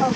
后。